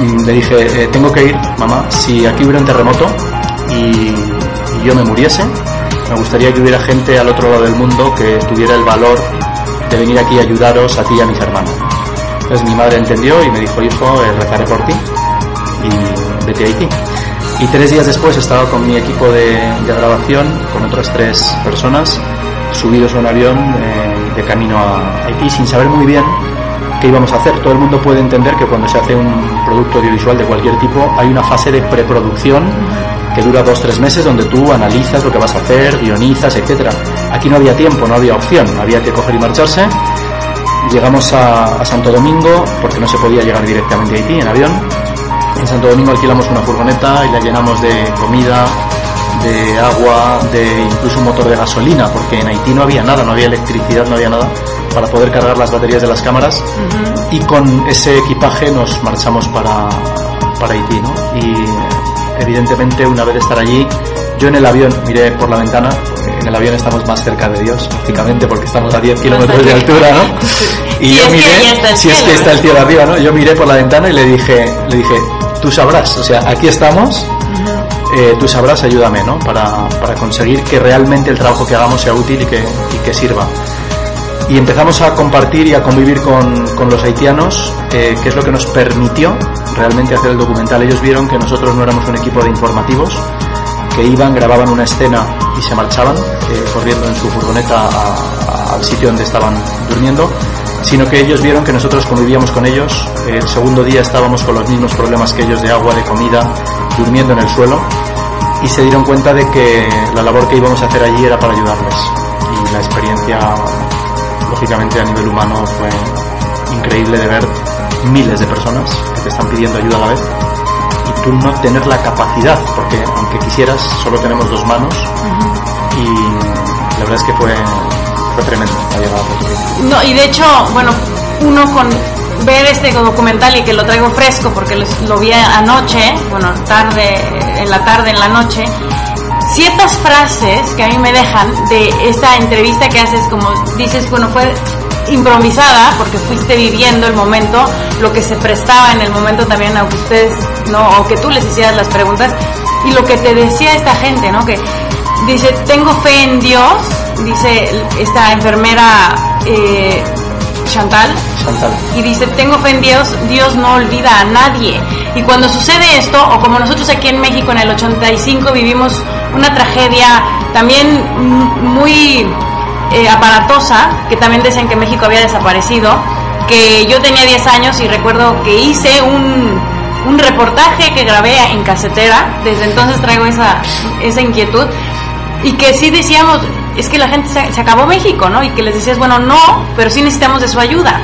mm, le dije, eh, tengo que ir, mamá, si aquí hubiera un terremoto y, yo me muriese, me gustaría que hubiera gente al otro lado del mundo que tuviera el valor de venir aquí a ayudaros a ti y a mis hermanos. Entonces mi madre entendió y me dijo, hijo, eh, rezaré por ti y vete a Haití. Y tres días después estaba con mi equipo de, de grabación, con otras tres personas, subidos a un avión eh, de camino a Haití sin saber muy bien qué íbamos a hacer. Todo el mundo puede entender que cuando se hace un producto audiovisual de cualquier tipo hay una fase de preproducción que dura dos tres meses donde tú analizas lo que vas a hacer, guionizas, etcétera. Aquí no había tiempo, no había opción, había que coger y marcharse. Llegamos a, a Santo Domingo porque no se podía llegar directamente a Haití en avión. En Santo Domingo alquilamos una furgoneta y la llenamos de comida, de agua, de incluso un motor de gasolina, porque en Haití no había nada, no había electricidad, no había nada para poder cargar las baterías de las cámaras. Y con ese equipaje nos marchamos para, para Haití, ¿no? Y evidentemente una vez estar allí, yo en el avión miré por la ventana, en el avión estamos más cerca de Dios, lógicamente, porque estamos a 10 kilómetros de altura, ¿no? Y Si yo miré, si es que está el cielo arriba, ¿no? Yo miré por la ventana y le dije, le dije, tú sabrás, o sea, aquí estamos, eh, tú sabrás, ayúdame, ¿no? Para, para conseguir que realmente el trabajo que hagamos sea útil y que, y que sirva. Y empezamos a compartir y a convivir con, con los haitianos, eh, que es lo que nos permitió realmente hacer el documental. Ellos vieron que nosotros no éramos un equipo de informativos, que iban, grababan una escena y se marchaban, eh, corriendo en su furgoneta al sitio donde estaban durmiendo, sino que ellos vieron que nosotros convivíamos con ellos. El segundo día estábamos con los mismos problemas que ellos de agua, de comida, durmiendo en el suelo, y se dieron cuenta de que la labor que íbamos a hacer allí era para ayudarles. Y la experiencia, lógicamente a nivel humano, fue increíble de ver miles de personas que te están pidiendo ayuda a la vez. Y tú no tener la capacidad, porque aunque quisieras, solo tenemos dos manos. Y la verdad es que fue, fue tremendo. La llegada. No, y de hecho, bueno, uno con ver este documental y que lo traigo fresco porque lo, lo vi anoche, bueno, tarde, en la tarde, en la noche, ciertas frases que a mí me dejan de esta entrevista que haces, como dices, bueno, fue improvisada porque fuiste viviendo el momento, lo que se prestaba en el momento también a ustedes, ¿no? O que tú les hicieras las preguntas y lo que te decía esta gente, ¿no? Que dice, tengo fe en Dios, dice esta enfermera eh, Chantal, Chantal. y dice, tengo fe en Dios, Dios no olvida a nadie. Y cuando sucede esto, o como nosotros aquí en México en el 85 vivimos una tragedia también muy eh, aparatosa, que también decían que México había desaparecido, que yo tenía 10 años y recuerdo que hice un, un reportaje que grabé en casetera, desde entonces traigo esa, esa inquietud, y que sí decíamos, es que la gente se, se acabó México, ¿no? Y que les decías, bueno, no, pero sí necesitamos de su ayuda.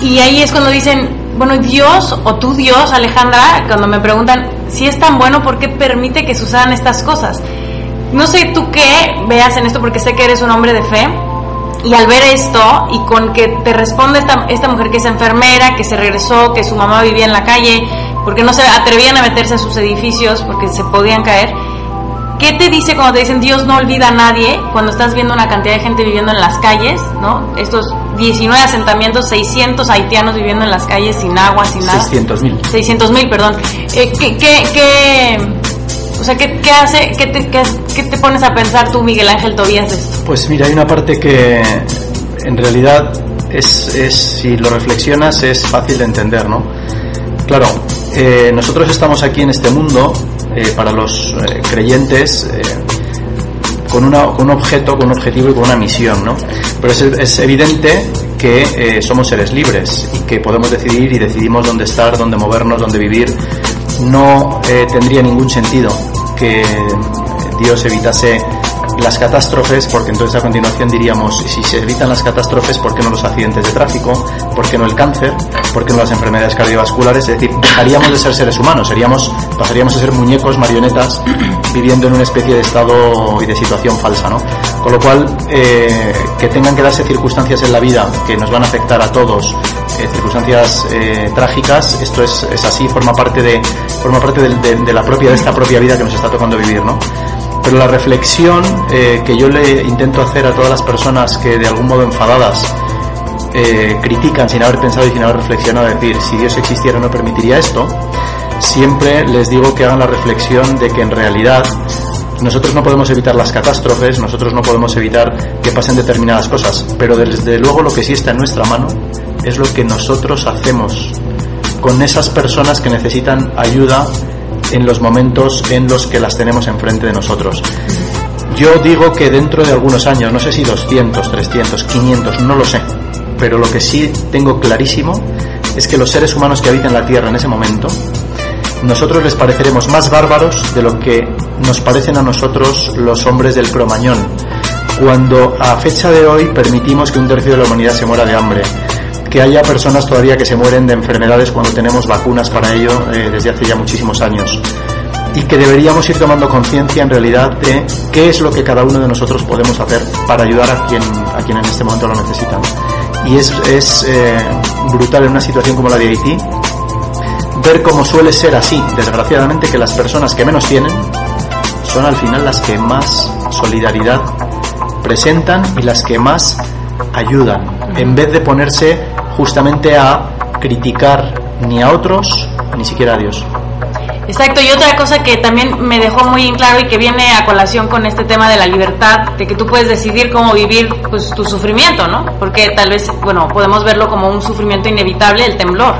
Y ahí es cuando dicen, bueno, Dios o tú Dios, Alejandra, cuando me preguntan si es tan bueno, ¿por qué permite que sucedan estas cosas? No sé tú qué veas en esto, porque sé que eres un hombre de fe. Y al ver esto, y con que te responde esta, esta mujer que es enfermera, que se regresó, que su mamá vivía en la calle, porque no se atrevían a meterse a sus edificios porque se podían caer, ¿Qué te dice cuando te dicen Dios no olvida a nadie? Cuando estás viendo una cantidad de gente viviendo en las calles, ¿no? Estos 19 asentamientos, 600 haitianos viviendo en las calles sin agua, sin nada. 600.000. 600 mil, perdón. Eh, ¿qué, qué, qué- o sea, ¿qué, qué hace, qué te, qué, qué te pones a pensar tú, Miguel Ángel Tobías, de esto? Pues mira, hay una parte que en realidad es, es, si lo reflexionas, es fácil de entender, ¿no? Claro, eh, nosotros estamos aquí en este mundo, eh, para los eh, creyentes, eh, con, un objeto, con un objetivo y con una misión, ¿no? Pero es, evidente que somos seres libres y que podemos decidir y decidimos dónde estar, dónde movernos, dónde vivir. No tendría ningún sentido que Dios evitase las catástrofes, porque entonces a continuación diríamos, si se evitan las catástrofes, ¿por qué no los accidentes de tráfico? ¿Por qué no el cáncer? ¿Por qué no las enfermedades cardiovasculares? Es decir, dejaríamos de ser seres humanos, seríamos, pasaríamos a ser muñecos, marionetas, viviendo en una especie de estado y de situación falsa, ¿no? Con lo cual, eh, que tengan que darse circunstancias en la vida que nos van a afectar a todos, eh, circunstancias eh, trágicas, esto es, es así, forma parte de, forma parte de la propia, de esta propia vida que nos está tocando vivir, ¿no? Pero la reflexión eh, que yo le intento hacer a todas las personas que de algún modo enfadadas eh, critican sin haber pensado y sin haber reflexionado, decir, si Dios existiera no permitiría esto, siempre les digo que hagan la reflexión de que en realidad nosotros no podemos evitar las catástrofes, nosotros no podemos evitar que pasen determinadas cosas, pero desde luego lo que sí está en nuestra mano es lo que nosotros hacemos con esas personas que necesitan ayuda en los momentos en los que las tenemos enfrente de nosotros. Yo digo que dentro de algunos años, no sé si 200, 300, 500, no lo sé, pero lo que sí tengo clarísimo es que los seres humanos que habitan la Tierra en ese momento, nosotros les pareceremos más bárbaros de lo que nos parecen a nosotros los hombres del Cromañón, cuando a fecha de hoy permitimos que un tercio de la humanidad se muera de hambre, que haya personas todavía que se mueren de enfermedades cuando tenemos vacunas para ello eh, desde hace ya muchísimos años. Y que deberíamos ir tomando conciencia en realidad de qué es lo que cada uno de nosotros podemos hacer para ayudar a quien, a quien en este momento lo necesitan. Y es, es eh, brutal en una situación como la de Haití ver cómo suele ser así, desgraciadamente, que las personas que menos tienen son al final las que más solidaridad presentan y las que más ayudan, en vez de ponerse justamente a criticar ni a otros, ni siquiera a Dios. Exacto, y otra cosa que también me dejó muy en claro y que viene a colación con este tema de la libertad, de que tú puedes decidir cómo vivir pues, tu sufrimiento, ¿no? Porque tal vez, bueno, podemos verlo como un sufrimiento inevitable, el temblor.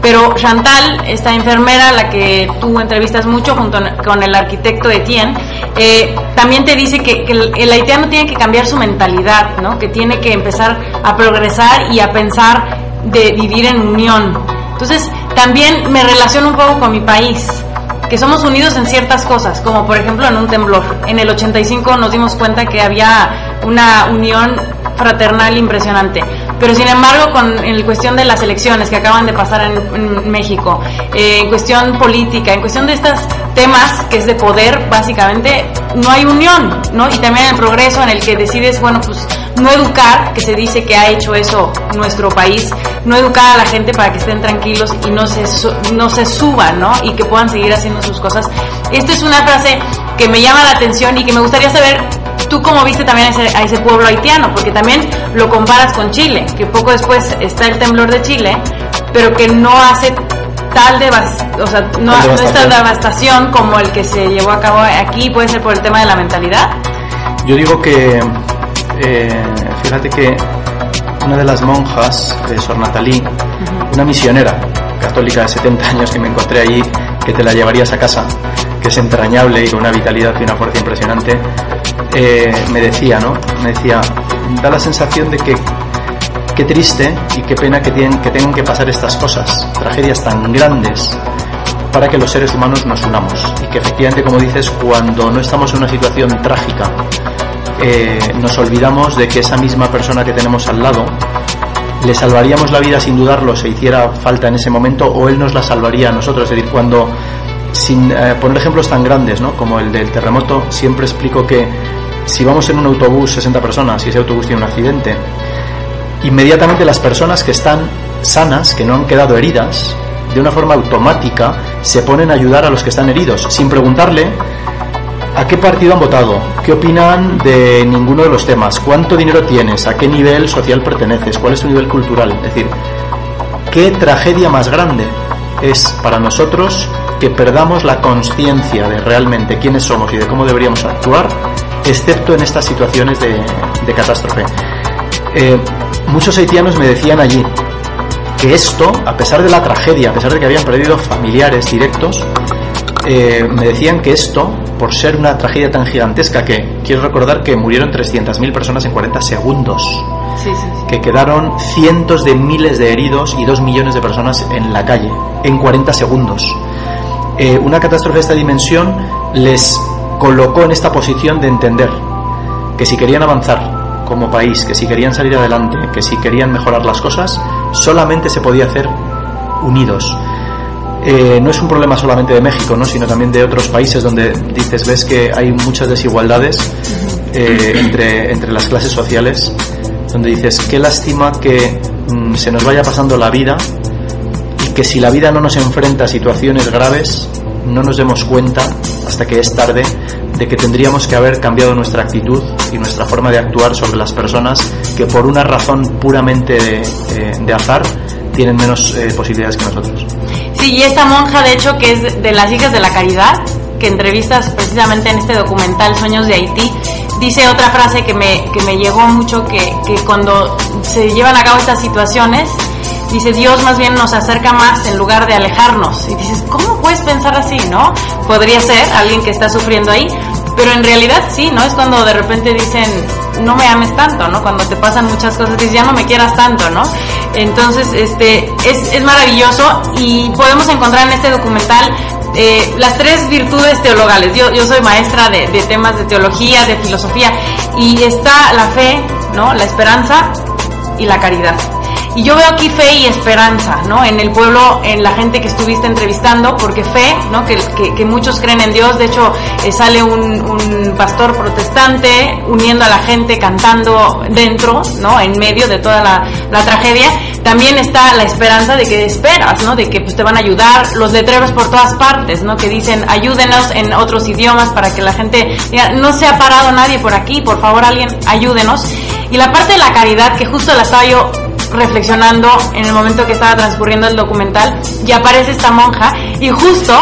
Pero Chantal, esta enfermera, la que tú entrevistas mucho junto con el arquitecto Etienne, eh, también te dice que, el, haitiano tiene que cambiar su mentalidad, ¿no? que tiene que empezar a progresar y a pensar de vivir en unión. Entonces, también me relaciono un poco con mi país, que somos unidos en ciertas cosas, como por ejemplo en un temblor. En el 85 nos dimos cuenta que había una unión fraternal impresionante. Pero sin embargo, con en cuestión de las elecciones que acaban de pasar en, México, eh, en cuestión política, en cuestión de estos temas que es de poder, básicamente, no hay unión, ¿no? Y también el progreso en el que decides, bueno, pues no educar, que se dice que ha hecho eso nuestro país, no educar a la gente para que estén tranquilos y no se, no se suban, ¿no? Y que puedan seguir haciendo sus cosas. Esta es una frase que me llama la atención y que me gustaría saber tú cómo viste también a ese, a ese, pueblo haitiano, porque también lo comparas con Chile, que poco después está el temblor de Chile, pero que no hace tal devastación, o sea, no, no es devastación como el que se llevó a cabo aquí, puede ser por el tema de la mentalidad. Yo digo que, eh, fíjate que una de las monjas de Sor Natalí, uh -huh. una misionera católica de 70 años que me encontré allí, que te la llevarías a casa, que es entrañable y con una vitalidad y una fuerza impresionante, eh, me decía, ¿no? Me decía, da la sensación de que qué triste y qué pena que, tienen, que tengan que pasar estas cosas, tragedias tan grandes, para que los seres humanos nos unamos. Y que efectivamente, como dices, cuando no estamos en una situación trágica, eh, nos olvidamos de que esa misma persona que tenemos al lado le salvaríamos la vida sin dudarlo si hiciera falta en ese momento o él nos la salvaría a nosotros. Es decir, cuando, sin eh, poner ejemplos tan grandes ¿no? como el del terremoto, siempre explico que si vamos en un autobús 60 personas y ese autobús tiene un accidente, inmediatamente las personas que están sanas, que no han quedado heridas, de una forma automática se ponen a ayudar a los que están heridos, sin preguntarle a qué partido han votado, qué opinan de ninguno de los temas, cuánto dinero tienes, a qué nivel social perteneces, cuál es tu nivel cultural. Es decir, qué tragedia más grande es para nosotros que perdamos la conciencia de realmente quiénes somos y de cómo deberíamos actuar, excepto en estas situaciones de, de catástrofe. Eh, muchos haitianos me decían allí que esto, a pesar de la tragedia, a pesar de que habían perdido familiares directos, eh, me decían que esto, por ser una tragedia tan gigantesca, que quiero recordar que murieron 300.000 personas en 40 segundos, sí, sí, sí. que quedaron cientos de miles de heridos y dos millones de personas en la calle en 40 segundos. Eh, una catástrofe de esta dimensión les colocó en esta posición de entender que si querían avanzar como país, que si querían salir adelante, que si querían mejorar las cosas, solamente se podía hacer unidos. Eh, no es un problema solamente de México, ¿no? sino también de otros países donde dices, ves que hay muchas desigualdades eh, entre, entre las clases sociales, donde dices, qué lástima que mm, se nos vaya pasando la vida y que si la vida no nos enfrenta a situaciones graves, no nos demos cuenta hasta que es tarde de que tendríamos que haber cambiado nuestra actitud y nuestra forma de actuar sobre las personas que por una razón puramente de, azar tienen menos eh, posibilidades que nosotros. Sí, y esta monja, de hecho, que es de las hijas de la caridad, que entrevistas precisamente en este documental Sueños de Haití, dice otra frase que me, que me llegó mucho, que, que cuando se llevan a cabo estas situaciones, dice Dios más bien nos acerca más en lugar de alejarnos. Y dices, ¿cómo puedes pensar así, no? Podría ser alguien que está sufriendo ahí, pero en realidad sí, ¿no? Es cuando de repente dicen, no me ames tanto, ¿no? Cuando te pasan muchas cosas, dices, ya no me quieras tanto, ¿no? Entonces, este, es, es maravilloso y podemos encontrar en este documental eh, las tres virtudes teologales. Yo, yo soy maestra de, de, temas de teología, de filosofía, y está la fe, ¿no? La esperanza y la caridad. Y yo veo aquí fe y esperanza, ¿no? En el pueblo, en la gente que estuviste entrevistando, porque fe, ¿no? Que, que, muchos creen en Dios. De hecho, eh, sale un, pastor protestante uniendo a la gente, cantando dentro, ¿no? En medio de toda la, la, tragedia. También está la esperanza de que esperas, ¿no? De que pues, te van a ayudar. Los letreros por todas partes, ¿no? Que dicen, ayúdenos en otros idiomas para que la gente diga, no se ha parado nadie por aquí, por favor alguien ayúdenos. Y la parte de la caridad, que justo la estaba yo reflexionando en el momento que estaba transcurriendo el documental y aparece esta monja y justo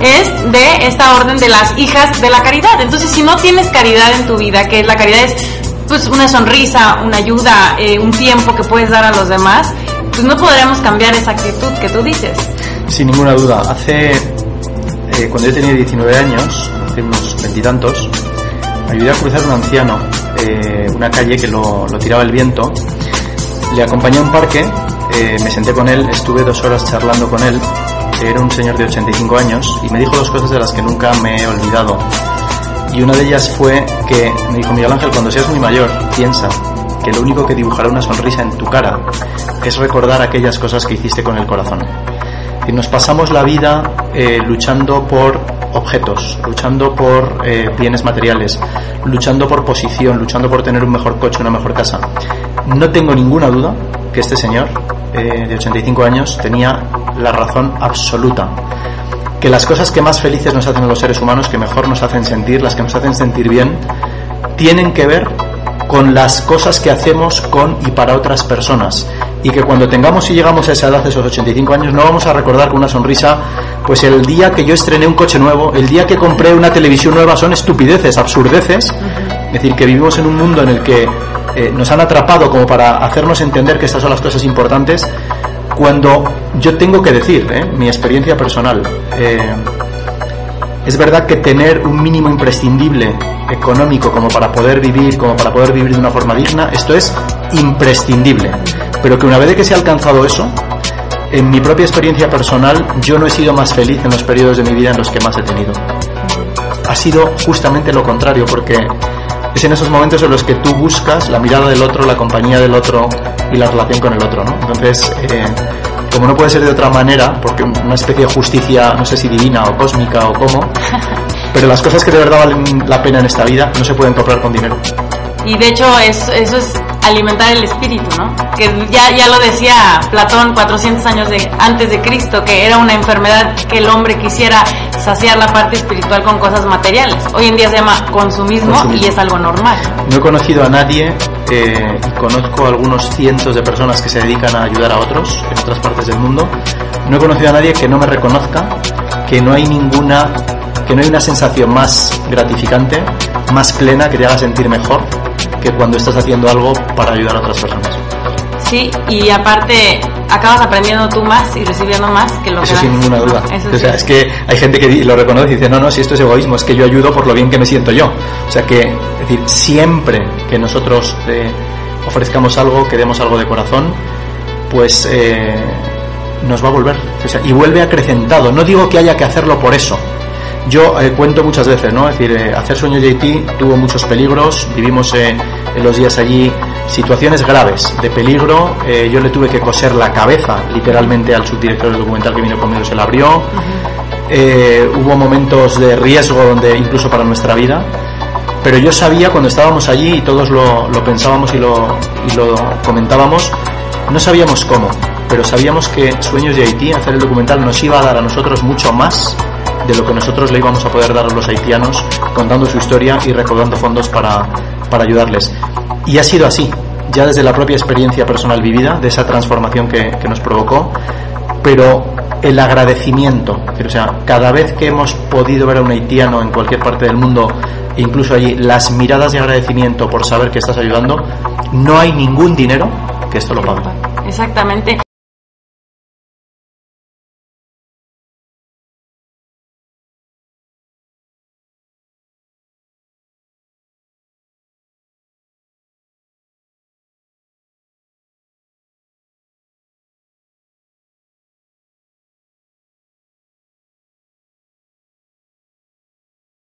es de esta orden de las hijas de la caridad. Entonces, si no tienes caridad en tu vida, que la caridad es pues una sonrisa, una ayuda, eh, un tiempo que puedes dar a los demás, pues no podremos cambiar esa actitud que tú dices. Sin ninguna duda. Hace, eh, cuando yo tenía 19 años, hace unos veintitantos, ayudé a cruzar un anciano, eh, una calle que lo, lo tiraba el viento le acompañé a un parque, eh, me senté con él, estuve dos horas charlando con él. Era un señor de 85 años y me dijo dos cosas de las que nunca me he olvidado. Y una de ellas fue que me dijo Miguel Ángel, cuando seas muy mayor, piensa que lo único que dibujará una sonrisa en tu cara es recordar aquellas cosas que hiciste con el corazón. Y nos pasamos la vida eh, luchando por objetos, luchando por eh, bienes materiales, luchando por posición, luchando por tener un mejor coche, una mejor casa. No tengo ninguna duda que este señor eh, de 85 años tenía la razón absoluta. Que las cosas que más felices nos hacen a los seres humanos, que mejor nos hacen sentir, las que nos hacen sentir bien, tienen que ver con las cosas que hacemos con y para otras personas y que cuando tengamos y llegamos a esa edad, esos 85 años, no vamos a recordar con una sonrisa, pues el día que yo estrené un coche nuevo, el día que compré una televisión nueva, son estupideces, absurdeces. Es decir, que vivimos en un mundo en el que eh, nos han atrapado como para hacernos entender que estas son las cosas importantes, cuando yo tengo que decir, eh, mi experiencia personal, eh, es verdad que tener un mínimo imprescindible económico como para poder vivir, como para poder vivir de una forma digna, esto es imprescindible. Pero que una vez que se ha alcanzado eso, en mi propia experiencia personal, yo no he sido más feliz en los periodos de mi vida en los que más he tenido. Ha sido justamente lo contrario, porque es en esos momentos en los que tú buscas la mirada del otro, la compañía del otro y la relación con el otro, ¿no? Entonces, eh, como no puede ser de otra manera, porque una especie de justicia, no sé si divina o cósmica o cómo, pero las cosas que de verdad valen la pena en esta vida no se pueden comprar con dinero. Y de hecho es, eso es alimentar el espíritu, ¿no? Que ya, ya lo decía Platón 400 años de, antes de Cristo, que era una enfermedad que el hombre quisiera saciar la parte espiritual con cosas materiales. Hoy en día se llama consumismo, y es algo normal. No he conocido a nadie eh, y conozco algunos cientos de personas que se dedican a ayudar a otros en otras partes del mundo. No he conocido a nadie que no me reconozca que no hay ninguna que no hay una sensación más gratificante, más plena que te haga sentir mejor que cuando estás haciendo algo para ayudar a otras personas. Sí, y aparte acabas aprendiendo tú más y recibiendo más que lo Eso que sin ninguna duda. o sea, es que hay gente que lo reconoce y dice, no, no, si esto es egoísmo, es que yo ayudo por lo bien que me siento yo. O sea que, es decir, siempre que nosotros eh, ofrezcamos algo, que demos algo de corazón, pues eh, nos va a volver. O sea, y vuelve acrecentado. No digo que haya que hacerlo por eso, yo eh, cuento muchas veces, ¿no? Es decir, eh, hacer Sueño JT tuvo muchos peligros, vivimos en los días allí situaciones graves de peligro. Eh, yo le tuve que coser la cabeza literalmente al subdirector del documental que vino conmigo, se la abrió. hubo momentos de riesgo donde incluso para nuestra vida. Pero yo sabía cuando estábamos allí y todos lo, lo pensábamos y lo, y lo comentábamos, no sabíamos cómo, pero sabíamos que Sueños de Haití, hacer el documental, nos iba a dar a nosotros mucho más de lo que nosotros le íbamos a poder dar a los haitianos contando su historia y recaudando fondos para, para ayudarles. Y ha sido así, ya desde la propia experiencia personal vivida, de esa transformación que, que nos provocó, pero el agradecimiento, o sea, cada vez que hemos podido ver a un haitiano en cualquier parte del mundo, incluso allí, las miradas de agradecimiento por saber que estás ayudando, no hay ningún dinero que esto lo pague. Exactamente.